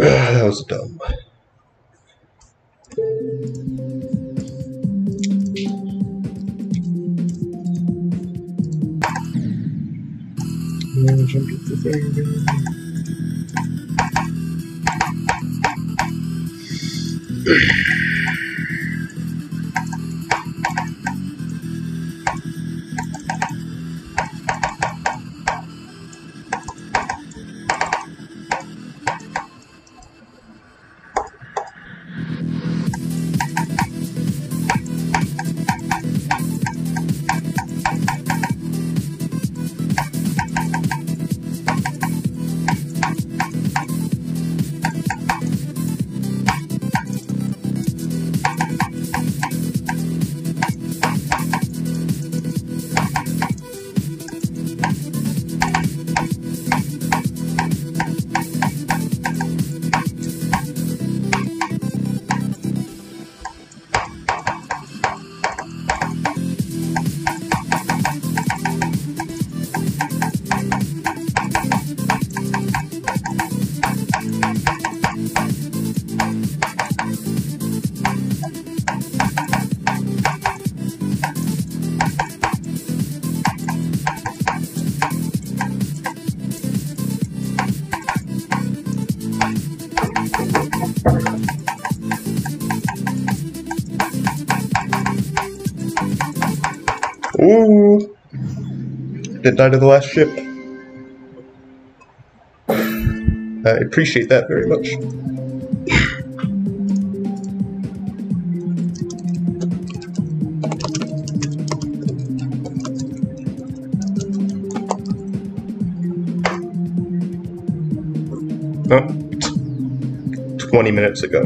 Ah, that was dumb. Jump up the thing. Ooh. Did die to the last ship. I appreciate that very much. Oh, 20 minutes ago.